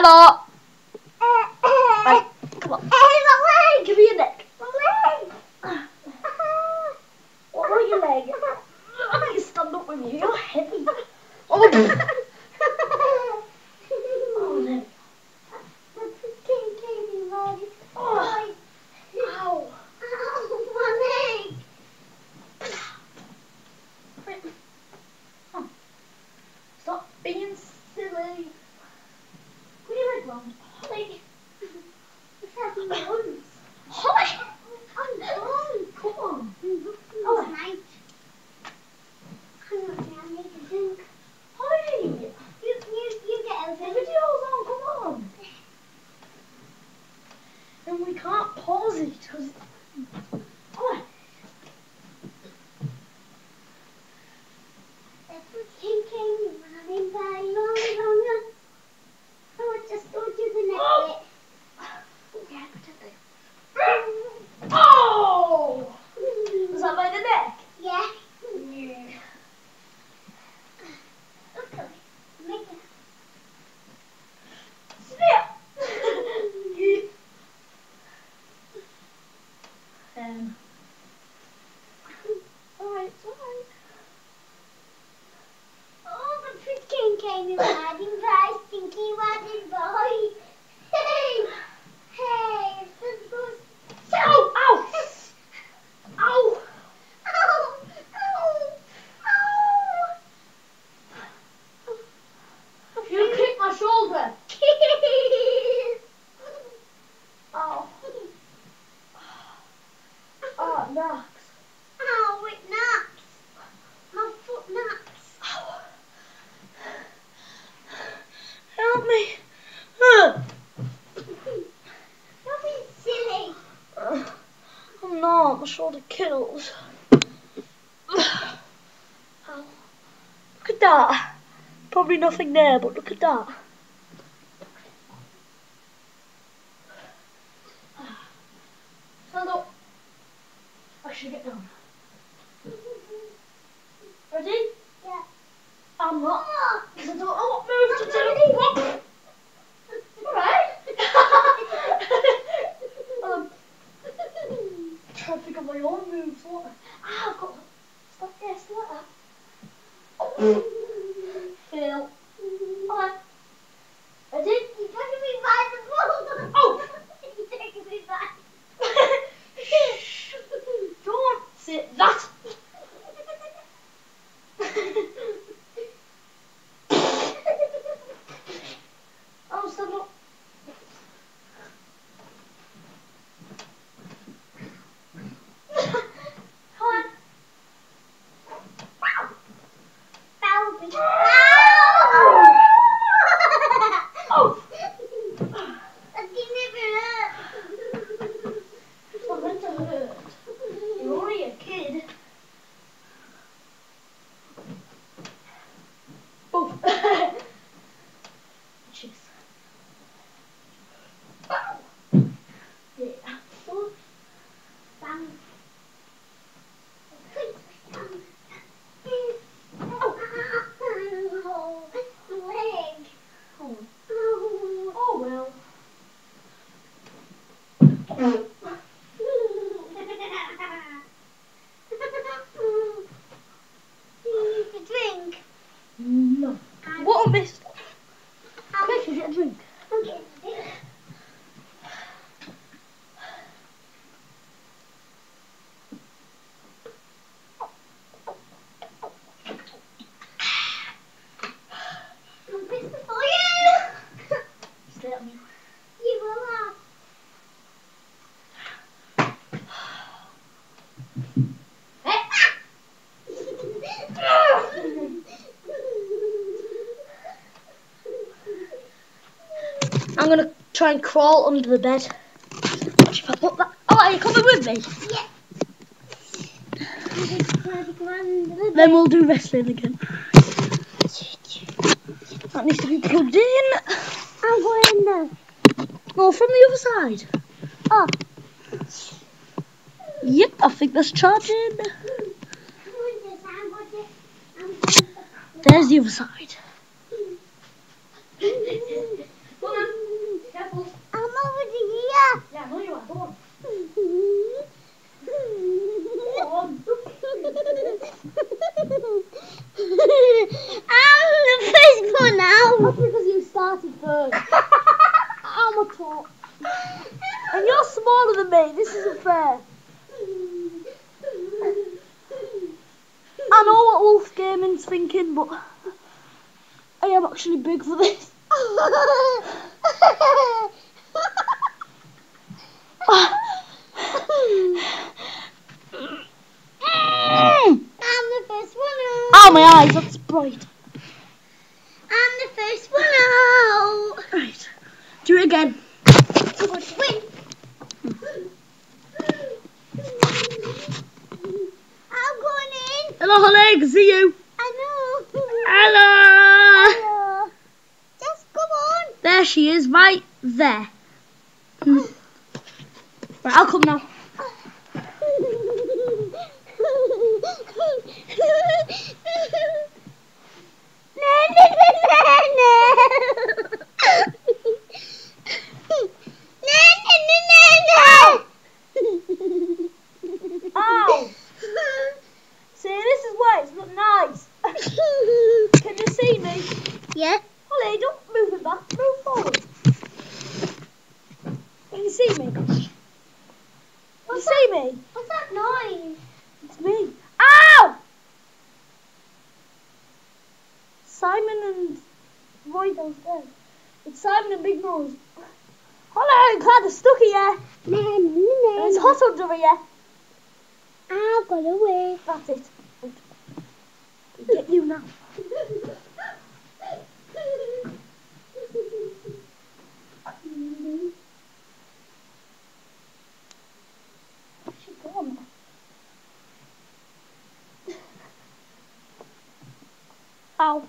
Hello. Right, come on. Give me your neck. What about your leg? I need to stand up with you. You're heavy. Oh. oh no. Oh. Ow. Stop being silly. Put your leg round. Hollie. Hollie. Come on. Hollie. Hollie. The video's on. Come on. And we can't pause it because. Hollie. Oh. Yeah, pretend Oh! Was that by the neck? Yeah. Yeah. um. Alright, it's alright. Oh, the freaking came in riding by Stinky Wadding Boy. Hey! Hey, this goes. Ow! Ow! Ow! Ow! Ow! Ow! You kicked my shoulder. Ow. Oh. Ow, it knocks. My foot knocks. Help me. Uh, Don't be silly. uh, I'm not. My shoulder kills. Ow. Look at that. Probably nothing there, but look at that. Stand up. I should get down. Try and crawl under the bed. Watch if I put that. Oh, are you coming with me? Yeah. Then we'll do wrestling again. That needs to be plugged in. I'm going there. Oh, from the other side. Oh. Yep, I think that's charging. There's the other side. Come on. That's because you started first. I'm a top. And you're smaller than me. This isn't fair. I know what Wolf Gaming's thinking, but I am actually big for this. I'm the first one out. Oh, my bright. I'm the first one out. Right. Do it again. Win. I'm going in. Hello, Hollie, see you. I know. Hello. Hello. Just come on. There she is, right there. Hmm. Right, I'll come now. Ow. Oh. See, this is why it's not nice. Can you see me? Yeah. Hollie, don't move it back. Move forward. Can you see me? Can you see me? What's that noise? It's me. Ow! Simon and Roy downstairs. It's Simon and Big Nose. I'm kind of stuck here. No, no, it's hot under here. I've got away. That's it. Get you now. Where's she gone? Ow.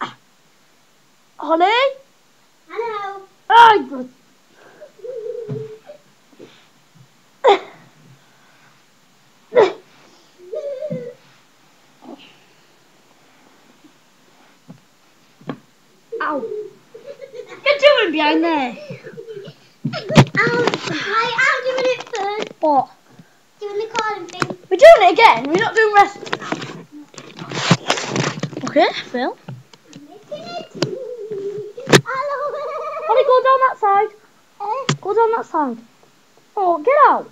Ah. Hollie? Hello. Ay, good. Ow. What there? I'll, I am doing it first. What? Doing the calling thing. We're doing it again. We're not doing rest. Okay, Phil. Hollie, go down that side. Eh? Go down that side. Oh, get out.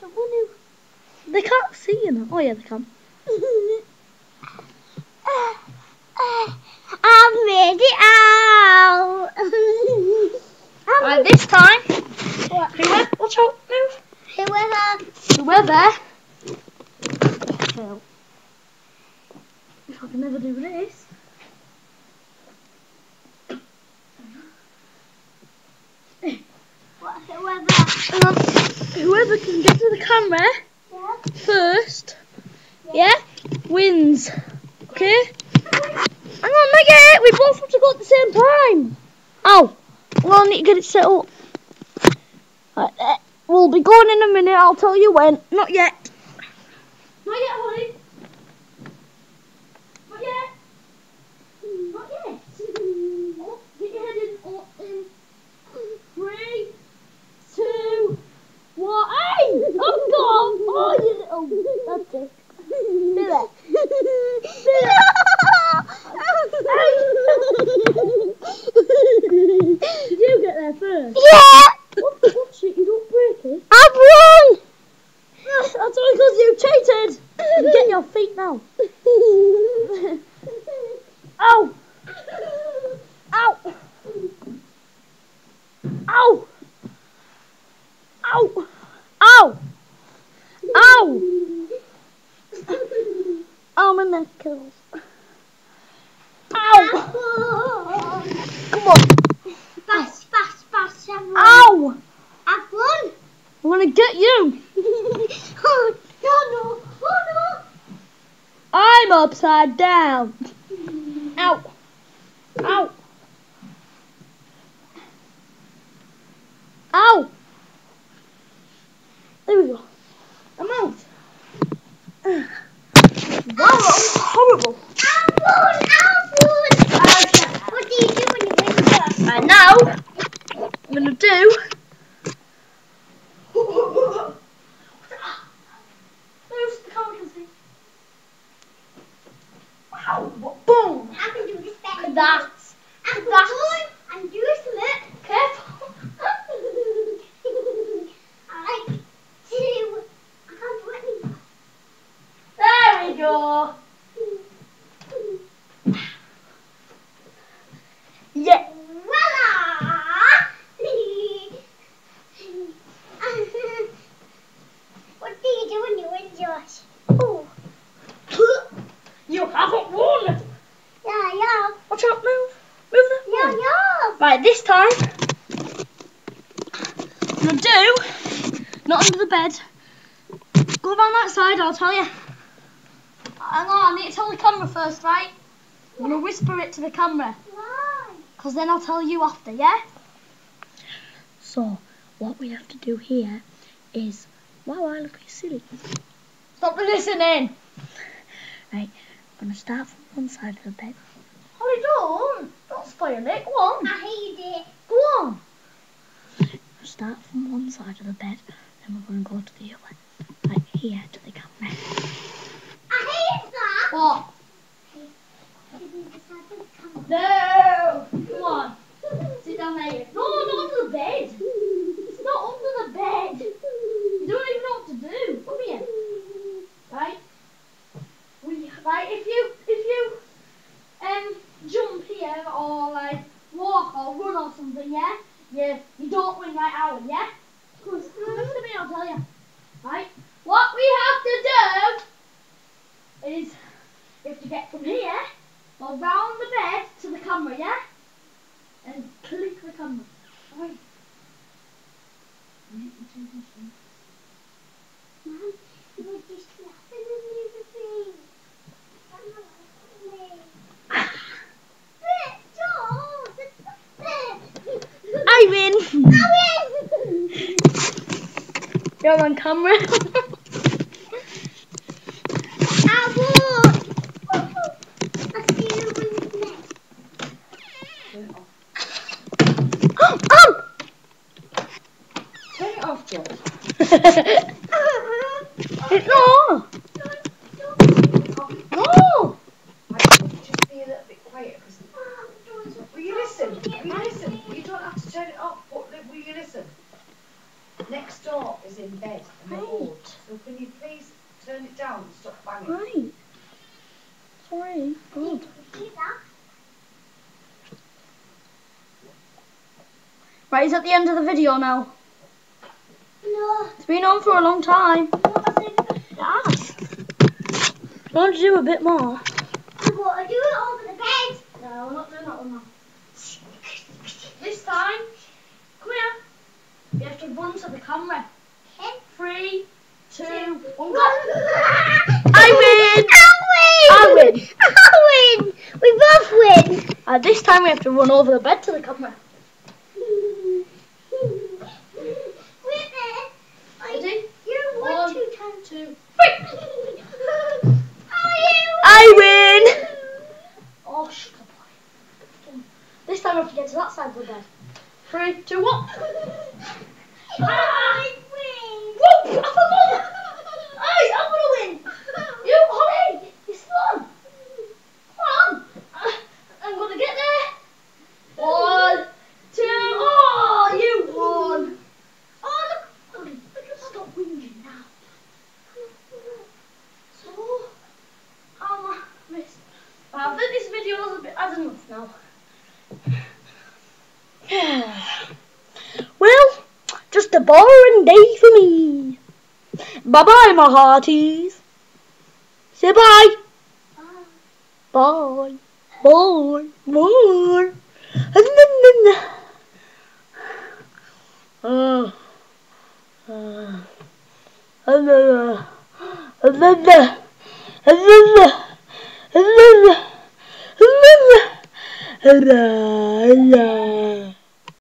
Don't want They can't see you now. Oh, yeah, they can. I've made it out. Right, this time. What? Whoever, watch out, move. Whoever. Whoever. Phil. If I can never do this. What, whoever. Um, whoever can get to the camera Yeah. first, yeah, wins. Okay? Hang on, not yet. We both have to go at the same time. Oh, well, I need to get it set up. Right, uh, we'll be going in a minute. I'll tell you when. Not yet. Not yet, Hollie. Not yet. Not yet. Oh, get your head in. Oh, in. Three, two, one. Hey! Oh, God. Oh, you little. That's it. Do that. Did you get there first? Yeah. What, watch it, you don't break it. I've won. That's only because you cheated. You get your feet now. Ow! Ow! Ow! Ow! Ow! Ow! Ow, my neck kills. Ow! Come on. Fast, fast, fast. I've. Ow! I've won. I'm gonna get you. oh, no, no. Oh, I'm upside down. Ow! Ow! Ow! There we go. I'm out. Wow, that was horrible. no. I've won. I've won. What do you do when you win? And now, I'm gonna do. Move, the camera can Boom! I can do this better. Look than at that. I can That's- go and do something. Careful. I like to. I can't do it anymore. There we go. Yeah. Voila! what do you do when you win, Josh? Oh, You haven't won. yeah, yeah, Watch out, move. Move that yeah, one. yeah. Right, this time, I'm gonna do, not under the bed. Go around that side, I'll tell you. Hang on, I need to tell the camera first, right? I'm gonna whisper it to the camera, Why? because then I'll tell you after, yeah? So, what we have to do here is, wow, I look silly. Stop listening. Right, I'm gonna start from one side of the bed. Hollie, don't. Don't spoil it. Go on. I hate it. Go on. Start from one side of the bed, then we're going to go to the other. Like here to the camera. I hate that. What? Didn't decide to come. No! Come on. Sit down there. No, not under the bed. It's not under the bed. You don't even know what to do. Come here. Right? We, right, if you, if you, um, jump here or like walk or run or something, yeah? You, you don't win right out, yeah? Come listen to me, I'll tell you. Right? What we have to do is you have to get from here, go round the bed to the camera, yeah? And click the camera. Right. Mom, you were just laughing at me with me. I'm not laughing at me. But, Josh, it's not fair. I win! I win! You're on camera. I won! I'll see you when next. oh! Turn it off, Joe. no! No! I just be a little bit quiet. 'cause- Will you listen? Will you listen? You don't have to turn it off, will you listen? Next door is in bed and they're old. So can you please turn it down and stop banging? Right. Sorry. Good. Right, is at the end of the video now? No, It's been on for a long time. it wasn't. Yes. I want to do a bit more. I want to do it over the bed. No, we're not doing that one now. This time, come here. You have to run to the camera. Three, two, one, go. I I win! I win! win! I win! We both win! Uh, this time we have to run over the bed to the camera. Wait there. Ready? You One, won two times. Two. Oh, I win! Oh, shut up. This time we have to get to that side of the bed. Three, two, one. I win! Whoa! I forgot! Hey, I'm gonna win! You, Hollie! It's fun! Come on! Uh, I'm gonna get there! One, two, oh! You won! Oh, look! Hollie, stop whinging now. So, um, miss. I think this video is a bit had enough now. well, just a boring day for me. Bye bye, my hearties. Say bye. Bye. Bye. Bye. Uh, uh, uh, uh, uh,